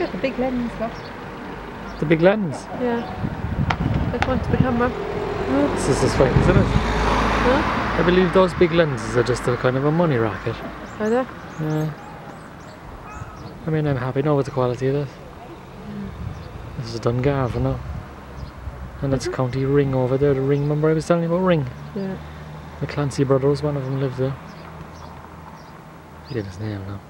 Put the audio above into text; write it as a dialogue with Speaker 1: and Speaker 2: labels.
Speaker 1: got the big lens, look.
Speaker 2: The big lens.
Speaker 1: Yeah. That want the camera.
Speaker 2: This is just fine, isn't it?
Speaker 1: Huh?
Speaker 2: I believe those big lenses are just a kind of a money racket.
Speaker 1: Are they?
Speaker 2: Yeah. I mean, I'm happy now with the quality of this. Hmm. This is Dungarvan now. And that's mm-hmm. County Ring over there, the Ring. Remember I was telling you about Ring?
Speaker 1: Yeah.
Speaker 2: The Clancy brothers, one of them lived there. Forget his name now.